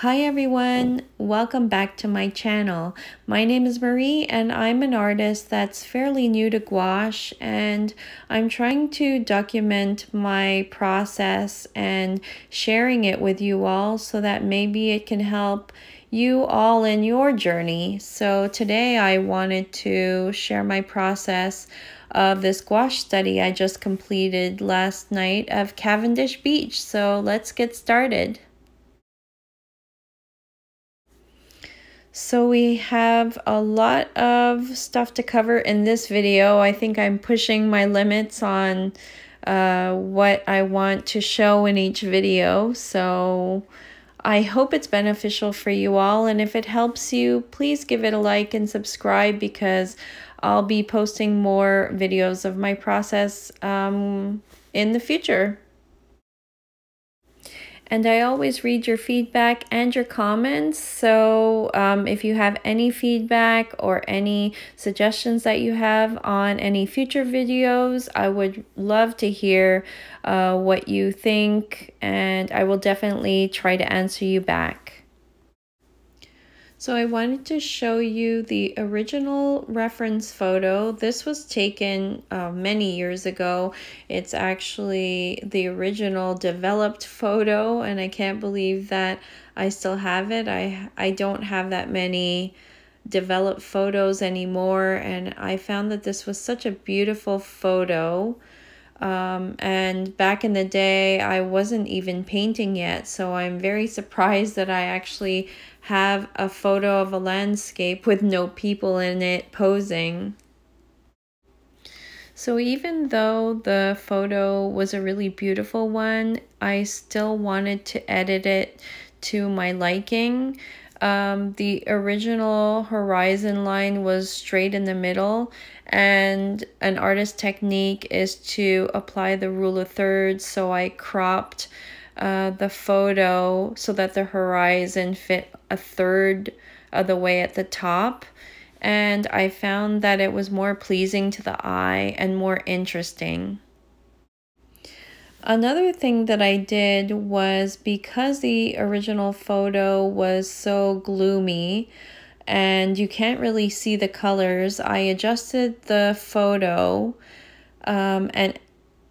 Hi everyone, welcome back to my channel. My name is Marie and I'm an artist that's fairly new to gouache and I'm trying to document my process and sharing it with you all so that maybe it can help you all in your journey. So today I wanted to share my process of this gouache study I just completed last night of Cavendish Beach. So let's get started. So we have a lot of stuff to cover in this video. I think I'm pushing my limits on uh, what I want to show in each video. So I hope it's beneficial for you all. And if it helps you, please give it a like and subscribe because I'll be posting more videos of my process um, in the future. And I always read your feedback and your comments. So um, if you have any feedback or any suggestions that you have on any future videos, I would love to hear uh, what you think. And I will definitely try to answer you back. So I wanted to show you the original reference photo. This was taken uh, many years ago. It's actually the original developed photo and I can't believe that I still have it. I, I don't have that many developed photos anymore and I found that this was such a beautiful photo. Um, and back in the day, I wasn't even painting yet, so I'm very surprised that I actually have a photo of a landscape with no people in it posing. So even though the photo was a really beautiful one, I still wanted to edit it to my liking. Um, the original horizon line was straight in the middle and an artist technique is to apply the rule of thirds so I cropped uh, the photo so that the horizon fit a third of the way at the top and I found that it was more pleasing to the eye and more interesting. Another thing that I did was because the original photo was so gloomy and you can't really see the colors, I adjusted the photo um, and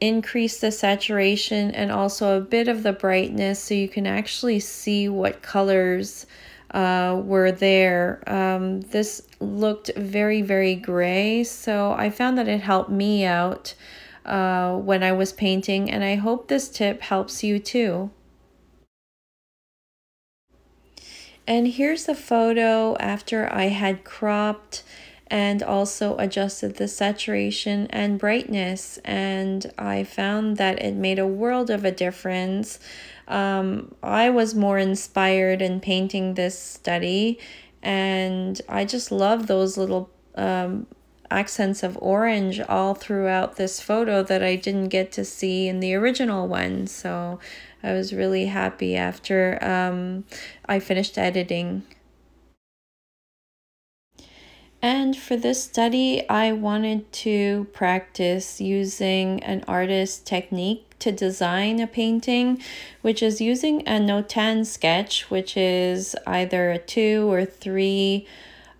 increased the saturation and also a bit of the brightness so you can actually see what colors uh, were there. Um, this looked very, very gray, so I found that it helped me out uh, when I was painting, and I hope this tip helps you too. And here's the photo after I had cropped and also adjusted the saturation and brightness and I found that it made a world of a difference. Um, I was more inspired in painting this study and I just love those little um, accents of orange all throughout this photo that I didn't get to see in the original one. So I was really happy after um, I finished editing. And for this study, I wanted to practice using an artist technique to design a painting, which is using a Notan sketch, which is either a two or three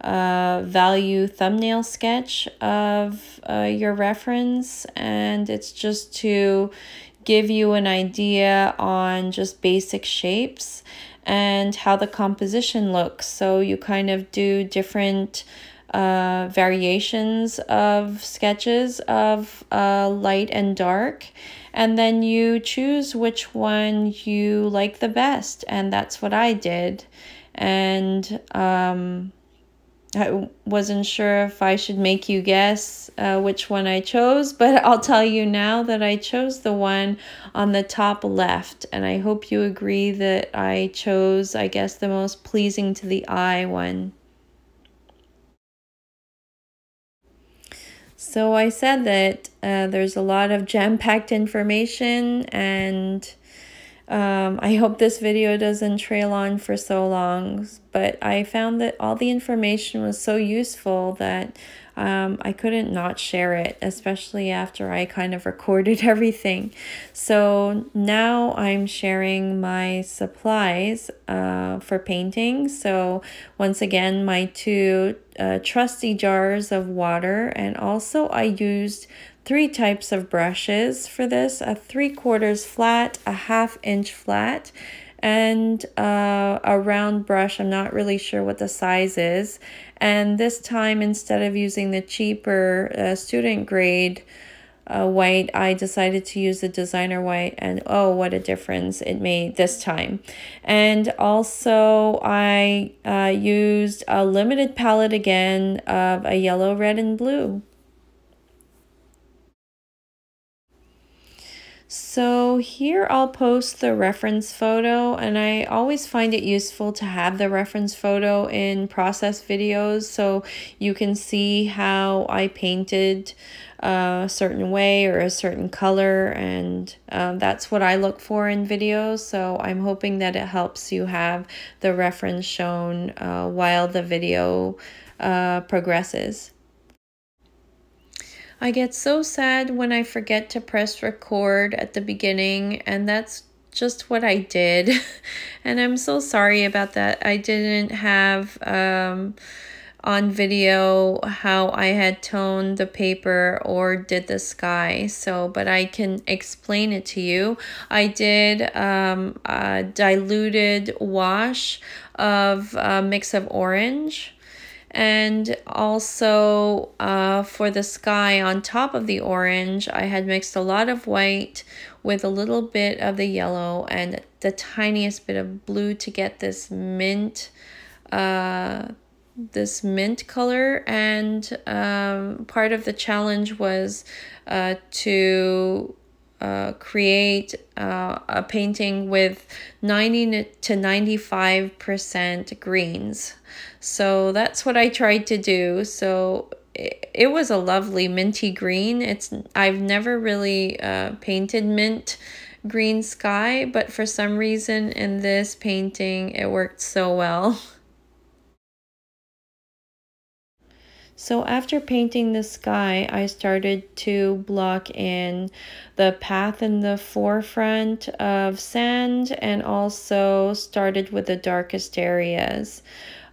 uh, value thumbnail sketch of uh, your reference. And it's just to give you an idea on just basic shapes and how the composition looks. So you kind of do different uh, variations of sketches of uh, light and dark and then you choose which one you like the best and that's what I did and um, I wasn't sure if I should make you guess uh, which one I chose, but I'll tell you now that I chose the one on the top left, and I hope you agree that I chose, I guess, the most pleasing to the eye one. So I said that uh, there's a lot of jam-packed information and um, I hope this video doesn't trail on for so long but I found that all the information was so useful that um, I couldn't not share it, especially after I kind of recorded everything. So now I'm sharing my supplies uh, for painting. So once again, my two uh, trusty jars of water, and also I used three types of brushes for this a three quarters flat, a half inch flat, and uh, a round brush. I'm not really sure what the size is. And this time, instead of using the cheaper uh, student grade uh, white, I decided to use the designer white. And oh, what a difference it made this time. And also, I uh, used a limited palette again of a yellow, red, and blue. So here I'll post the reference photo and I always find it useful to have the reference photo in process videos so you can see how I painted a certain way or a certain color and um, that's what I look for in videos so I'm hoping that it helps you have the reference shown uh, while the video uh, progresses. I get so sad when I forget to press record at the beginning, and that's just what I did. and I'm so sorry about that. I didn't have um, on video how I had toned the paper or did the sky. So, but I can explain it to you. I did um, a diluted wash of a mix of orange and also uh, for the sky on top of the orange, I had mixed a lot of white with a little bit of the yellow and the tiniest bit of blue to get this mint uh, this mint color. And um, part of the challenge was uh, to uh, create uh, a painting with 90 to 95% greens. So that's what I tried to do. So it, it was a lovely minty green. It's I've never really uh, painted mint green sky, but for some reason in this painting it worked so well. So after painting the sky, I started to block in the path in the forefront of sand and also started with the darkest areas.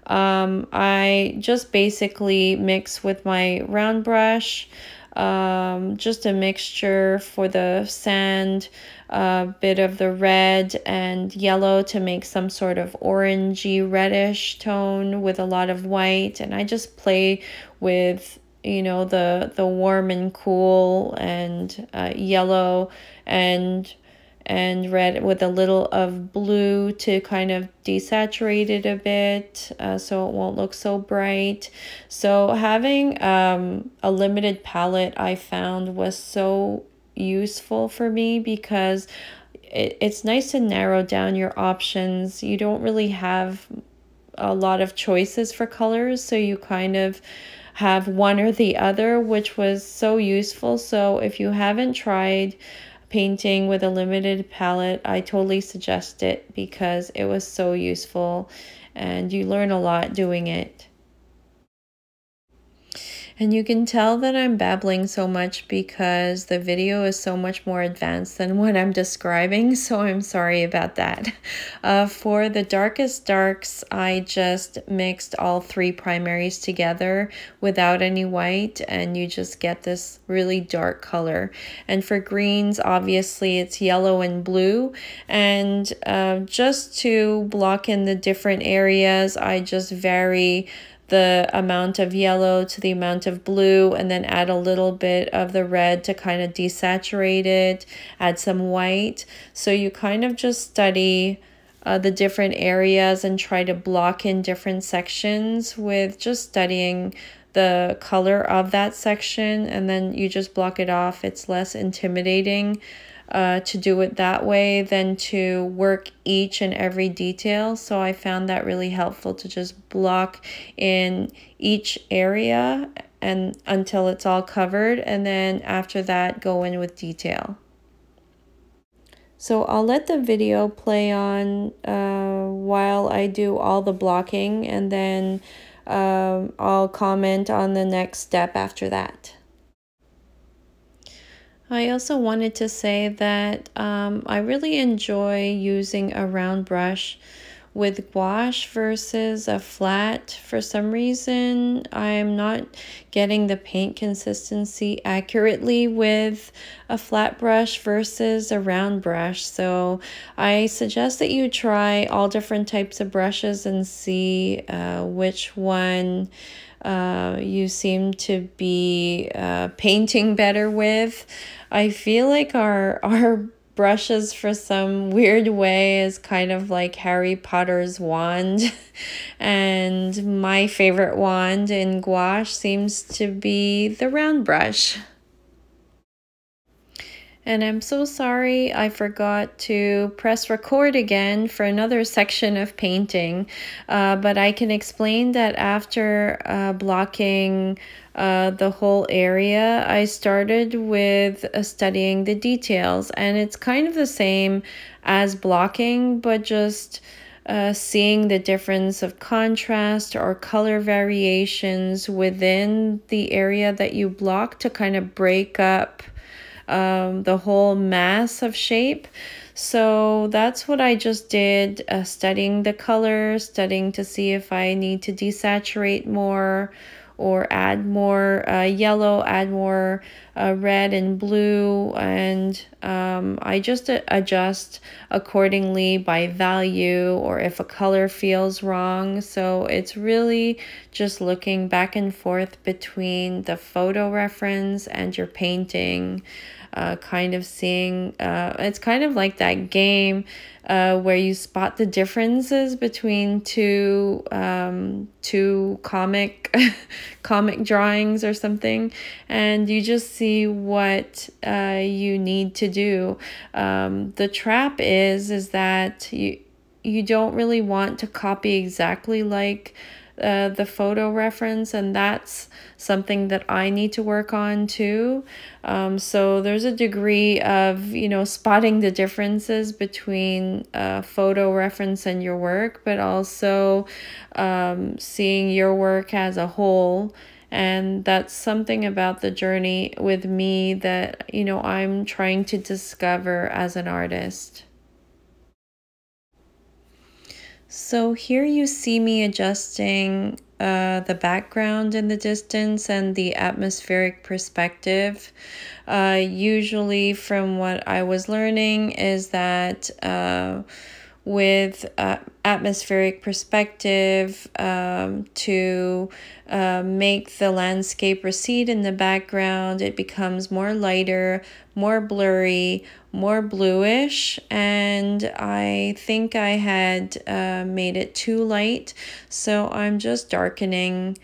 Um, I just basically mix with my round brush, um, just a mixture for the sand, a bit of the red and yellow to make some sort of orangey reddish tone with a lot of white. And I just play with you know the the warm and cool and uh, yellow and and red with a little of blue to kind of desaturate it a bit uh, so it won't look so bright so having um, a limited palette I found was so useful for me because it, it's nice to narrow down your options. You don't really have a lot of choices for colors, so you kind of have one or the other, which was so useful. So if you haven't tried painting with a limited palette, I totally suggest it because it was so useful and you learn a lot doing it. And you can tell that I'm babbling so much because the video is so much more advanced than what I'm describing, so I'm sorry about that. Uh, for the darkest darks, I just mixed all three primaries together without any white, and you just get this really dark color. And for greens, obviously it's yellow and blue, and uh, just to block in the different areas, I just vary the amount of yellow to the amount of blue and then add a little bit of the red to kind of desaturate it, add some white. So you kind of just study uh, the different areas and try to block in different sections with just studying the color of that section and then you just block it off. It's less intimidating uh, to do it that way than to work each and every detail. So I found that really helpful to just block in each area and until it's all covered and then after that go in with detail. So I'll let the video play on uh, while I do all the blocking and then um, I'll comment on the next step after that. I also wanted to say that um, I really enjoy using a round brush with gouache versus a flat. For some reason, I'm not getting the paint consistency accurately with a flat brush versus a round brush. So I suggest that you try all different types of brushes and see uh, which one uh, you seem to be uh, painting better with. I feel like our our brushes for some weird way is kind of like Harry Potter's wand. and my favorite wand in gouache seems to be the round brush. And I'm so sorry I forgot to press record again for another section of painting. Uh, but I can explain that after uh, blocking uh, the whole area, I started with uh, studying the details. And it's kind of the same as blocking, but just uh, seeing the difference of contrast or color variations within the area that you block to kind of break up um, the whole mass of shape. So that's what I just did, uh, studying the color, studying to see if I need to desaturate more or add more uh, yellow, add more uh, red and blue, and um, I just adjust accordingly by value or if a color feels wrong. So it's really just looking back and forth between the photo reference and your painting uh, kind of seeing uh, it's kind of like that game uh, where you spot the differences between two um, two comic comic drawings or something and you just see what uh, you need to do. Um, the trap is is that you you don't really want to copy exactly like uh, the photo reference, and that's something that I need to work on too. Um, so there's a degree of, you know, spotting the differences between uh, photo reference and your work, but also um, seeing your work as a whole. And that's something about the journey with me that, you know, I'm trying to discover as an artist. So here you see me adjusting uh, the background in the distance and the atmospheric perspective. Uh, usually from what I was learning is that uh, with uh, atmospheric perspective um, to uh, make the landscape recede in the background. It becomes more lighter, more blurry, more bluish. And I think I had uh, made it too light. So I'm just darkening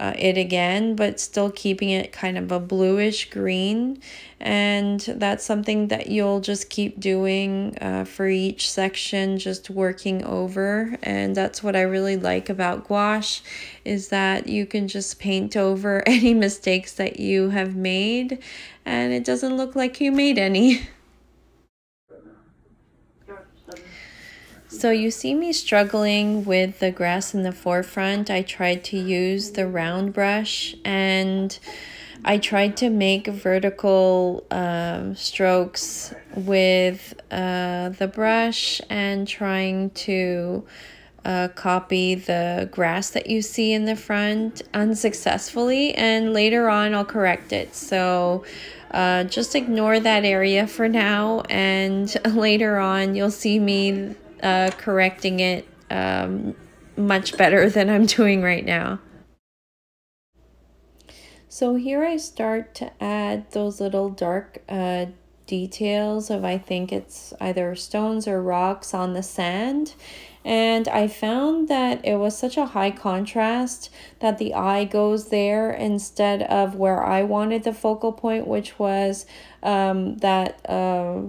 uh, it again, but still keeping it kind of a bluish green. And that's something that you'll just keep doing uh, for each section, just working over. And that's what I really like about gouache is that you can just paint over any mistakes that you have made and it doesn't look like you made any. So you see me struggling with the grass in the forefront. I tried to use the round brush and I tried to make vertical uh, strokes with uh, the brush and trying to uh, copy the grass that you see in the front unsuccessfully and later on I'll correct it. So uh, just ignore that area for now and later on you'll see me uh, correcting it um, much better than I'm doing right now. So here I start to add those little dark uh, details of I think it's either stones or rocks on the sand. And I found that it was such a high contrast that the eye goes there instead of where I wanted the focal point, which was um, that uh,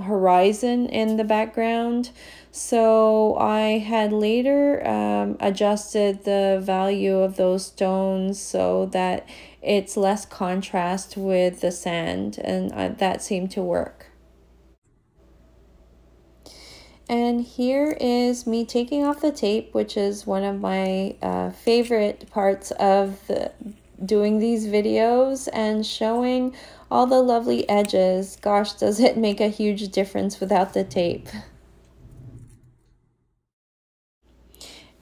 horizon in the background. So I had later um, adjusted the value of those stones so that it's less contrast with the sand and uh, that seemed to work. And here is me taking off the tape, which is one of my uh, favorite parts of the, doing these videos and showing all the lovely edges. Gosh, does it make a huge difference without the tape.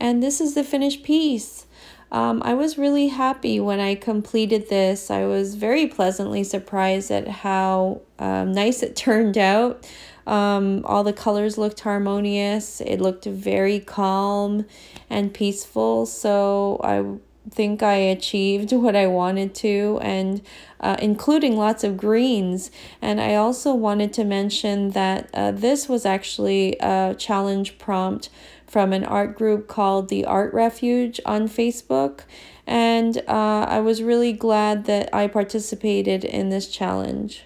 And this is the finished piece. Um, I was really happy when I completed this. I was very pleasantly surprised at how um, nice it turned out. Um, all the colors looked harmonious. It looked very calm and peaceful. So I think I achieved what I wanted to, and uh, including lots of greens. And I also wanted to mention that uh, this was actually a challenge prompt from an art group called the Art Refuge on Facebook. And uh, I was really glad that I participated in this challenge.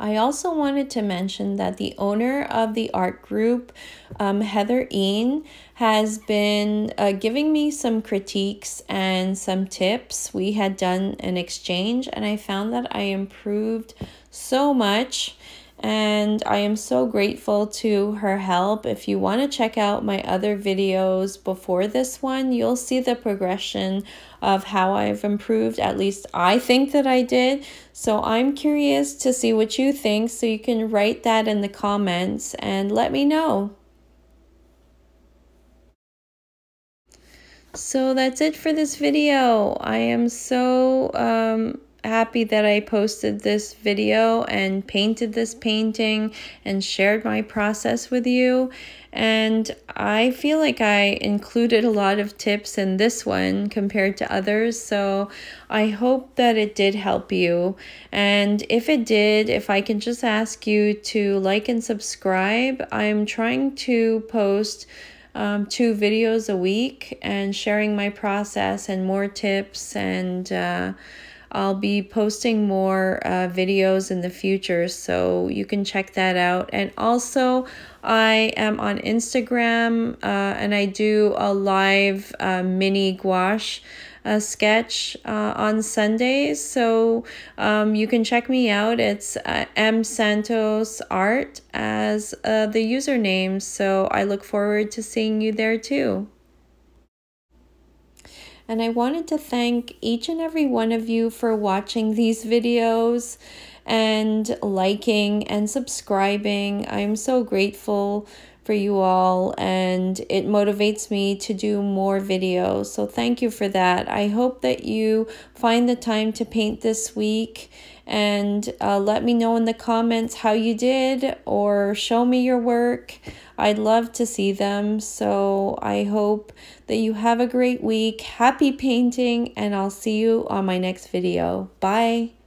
I also wanted to mention that the owner of the art group, um, Heather Ean, has been uh, giving me some critiques and some tips. We had done an exchange and I found that I improved so much and I am so grateful to her help. If you want to check out my other videos before this one, you'll see the progression of how I've improved. At least I think that I did. So I'm curious to see what you think. So you can write that in the comments and let me know. So that's it for this video. I am so um, happy that I posted this video and painted this painting and shared my process with you. And I feel like I included a lot of tips in this one compared to others. So I hope that it did help you. And if it did, if I can just ask you to like and subscribe, I'm trying to post um, two videos a week and sharing my process and more tips and uh, I'll be posting more uh, videos in the future, so you can check that out. And also, I am on Instagram uh, and I do a live uh, mini gouache uh, sketch uh, on Sundays. So um, you can check me out. It's uh, M Santos Art as uh, the username. So I look forward to seeing you there too. And I wanted to thank each and every one of you for watching these videos and liking and subscribing. I'm so grateful for you all and it motivates me to do more videos. So thank you for that. I hope that you find the time to paint this week and uh, let me know in the comments how you did or show me your work. I'd love to see them. So I hope that you have a great week. Happy painting, and I'll see you on my next video. Bye.